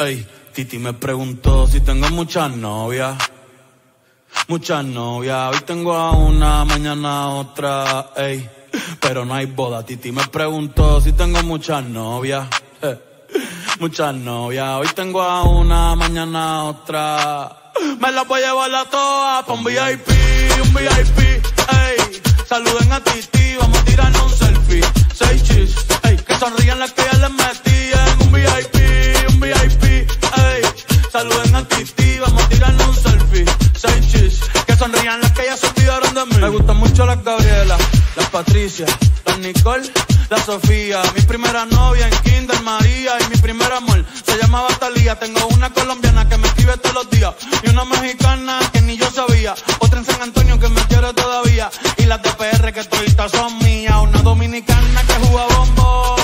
Ey, Titi me preguntó si tengo muchas novias. Muchas novias, hoy tengo a una, mañana otra, ey. Pero no hay boda, Titi me preguntó si tengo muchas novias. Muchas novias, hoy tengo a una, mañana otra. Me las voy a llevar a todas pa' un VIP, un VIP, ey. Saluden a Titi, vamos a tirarnos un selfie. Seis chis, ey. Que sonrían las que ya les metí en Me gustan mucho las Gabriela, las Patricia, las Nicole, la Sofía. Mi primera novia en Kinder María y mi primer amor se llamaba Talía. Tengo una colombiana que me escribe todos los días y una mexicana que ni yo sabía. Otra en San Antonio que me quiere todavía y las de PR que toditas son mías. Una dominicana que juega bombón,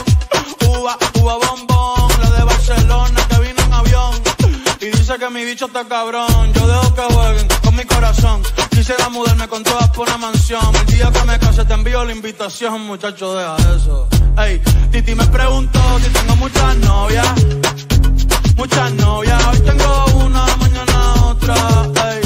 uva, uva bombón. La de Barcelona que vino en avión y dice que mi bicho está cabrón. Yo dejo que jueguen con mi corazón. Quisiera mudarme con todas por una mansión. El día que me case te envío la invitación, muchacho, deja eso. Ey, Titi me preguntó si tengo muchas novias. Muchas novias, hoy tengo una, mañana otra. Ey,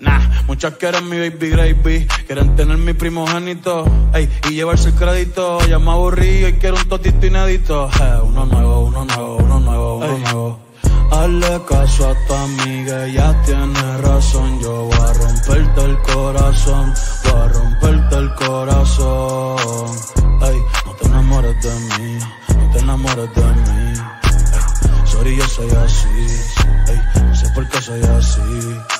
Nah, muchas quieren mi baby gravy, quieren tener mi primogénito, ey, y llevarse el crédito. Ya me aburrí y quiero un totito inédito. Eh, uno nuevo, uno nuevo, uno nuevo, uno nuevo. Hazle caso a tu amiga, ella tiene razón. Yo voy a romperte el corazón, voy a romperte el corazón. Ey, no te enamores de mí, no te enamores de mí. Ey, sorry, yo soy así, ey, no sé por qué soy así.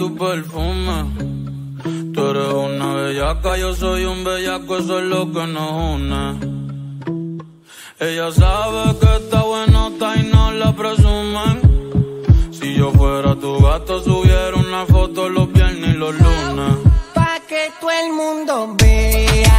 Tu perfume. Tú eres una bellaca, yo soy un bellaco, eso es lo que nos une. Ella sabe que está buenota y no la presumen. Si yo fuera tu gato, subiera una foto los viernes y los lunes. Pa' que todo el mundo vea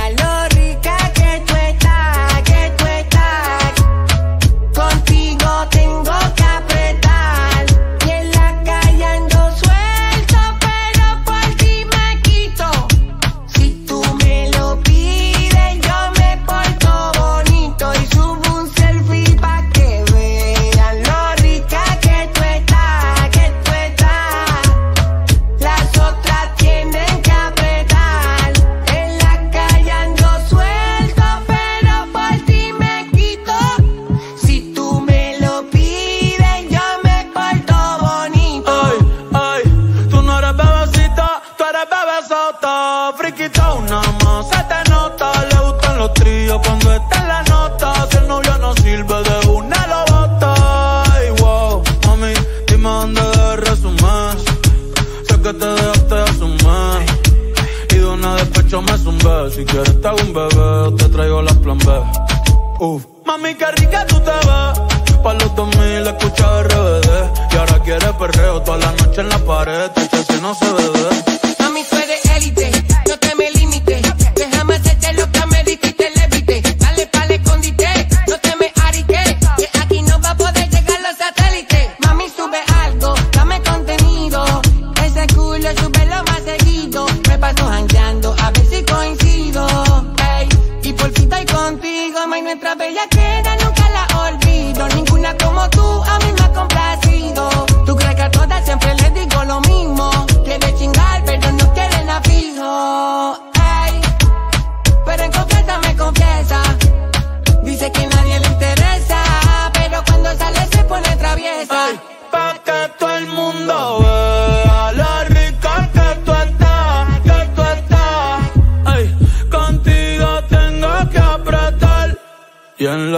Se te nota, le gustan los tríos cuando está en la nota. Si el novio no sirve de una lo bota. Y wow, mami, dime dónde resumir. Sé que te dejaste de asumir. Y de una despecho me zumbé. Si quieres te hago un bebé, te traigo las plan B. Uf. Mami, qué rica tú te ves. Pa' los 2000 escucha RBD. Y ahora quieres perreo toda la noche en la pared. Este si no se bebe. Mami, tú eres élite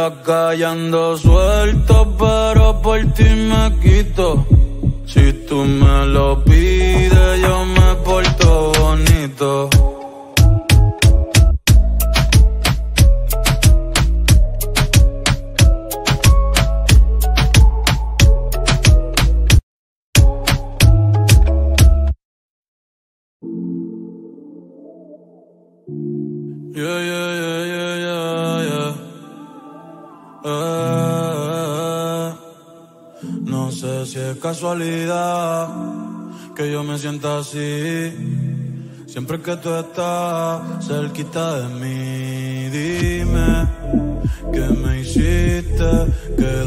la suelto, pero por ti me quito. Si tú me lo pides casualidad que yo me sienta así. Siempre que tú estás cerquita de mí, dime que me hiciste, que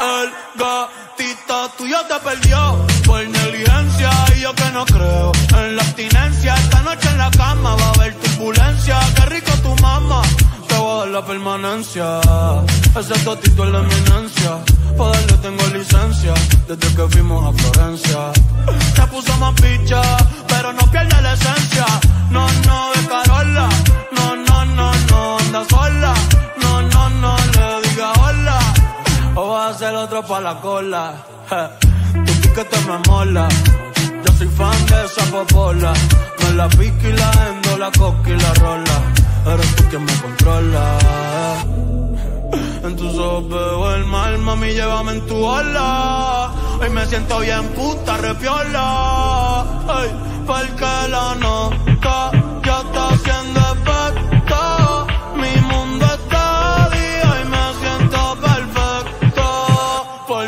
El gatito tuyo te perdió por negligencia y yo que no creo en la abstinencia. Esta noche en la cama va a haber turbulencia. Qué rico tu mamá, te voy a dar la permanencia. Ese gatito es la eminencia. Para tengo licencia desde que fuimos a Florencia. Se puso más picha, pero no pierde la esencia. No, no, de Carola. No, no, no, no, anda sola pasa el otro pa' la cola. Tu piquete me mola. Yo soy fan de esa popola. Me la pico y la endo, la coca y la rola. Eres tú quien me controla. En tus ojos veo el mal, mami, llévame en tu ola. Hoy me siento bien puta, repiola. Ey, porque la nota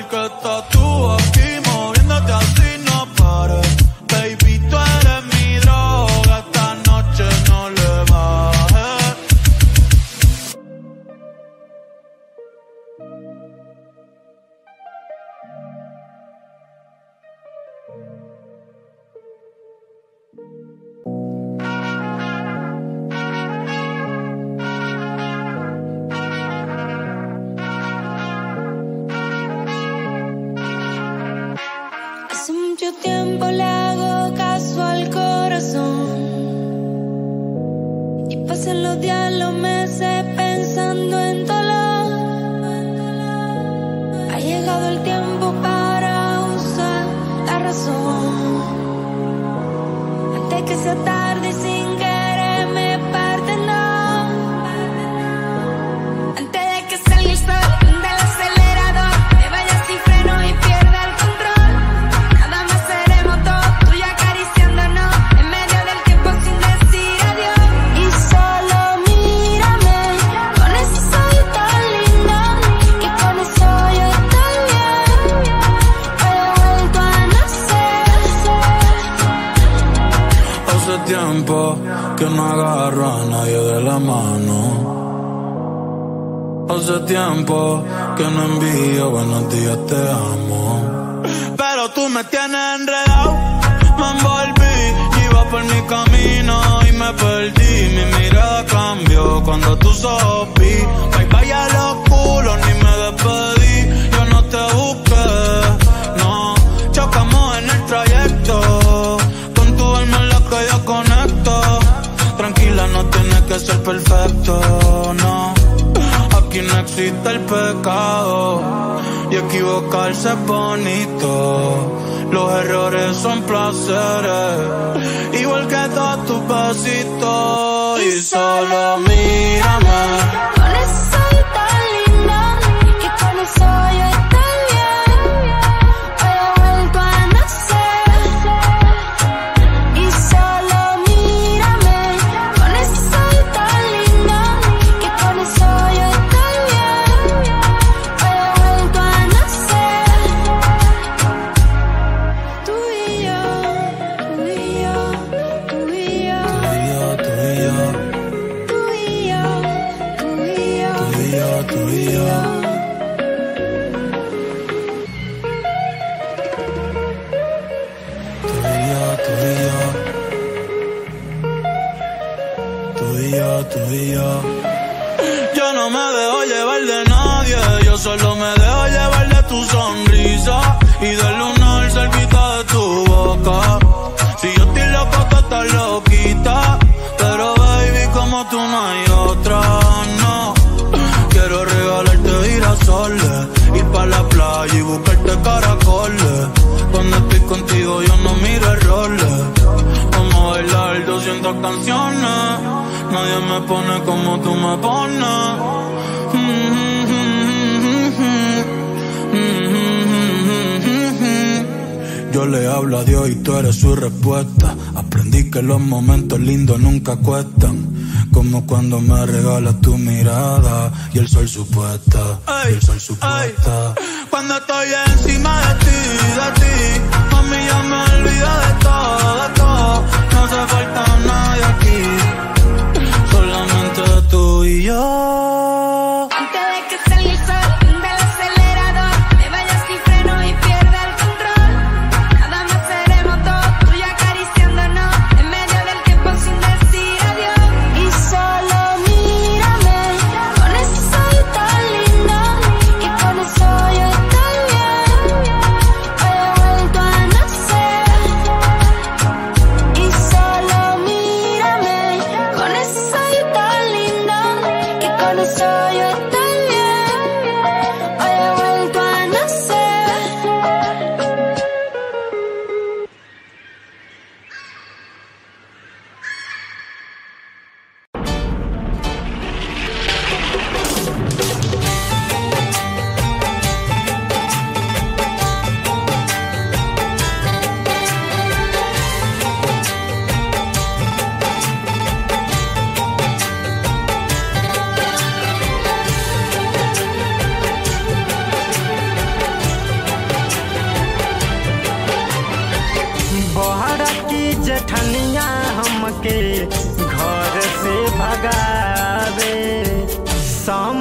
que Yo tiempo le hago caso al corazón. Y pasan los días. Hace tiempo que no envío buenos días, te amo. Pero tú me tienes enredado, me envolví, iba por mi camino y me perdí. Mi mirada cambió cuando tú sopí. Bye bye a los culos, ni me despedí. Yo no te busqué, no. Chocamos en el trayecto. Con tu alma en la que yo conecto. Tranquila, no tienes que ser perfecto. El pecado y equivocarse es bonito. Los errores son placeres, igual que todos tus besitos. Y solo mírame. Tú canciones. Nadie me pone como tú me pones. Yo le hablo a Dios y tú eres su respuesta. Aprendí que los momentos lindos nunca cuestan. Como cuando me regalas tu mirada y el sol supuesta. y el sol supuesta. Cuando estoy encima de ti, de ti, mami ya me olvido de todo,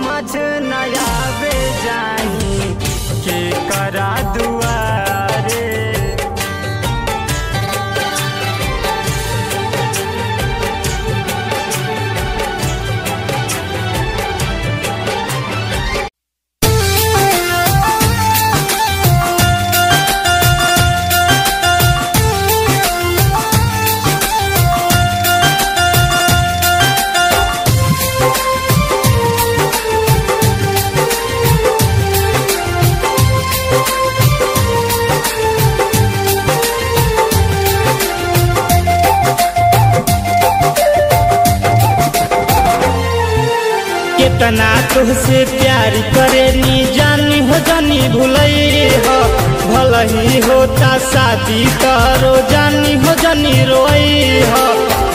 समझ न आवे जाई के करा दुआरे। कितना तुझसे प्यार करे नी जानी हो, जानी भूलई हो। भल ही होता शादी करो, जानी हो, जानी रोई हो।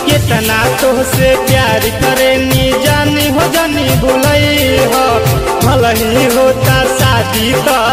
कितना तुहसे प्यार करे नी जानी हो, जानी भूलई हो। भल ही होता शादी करो।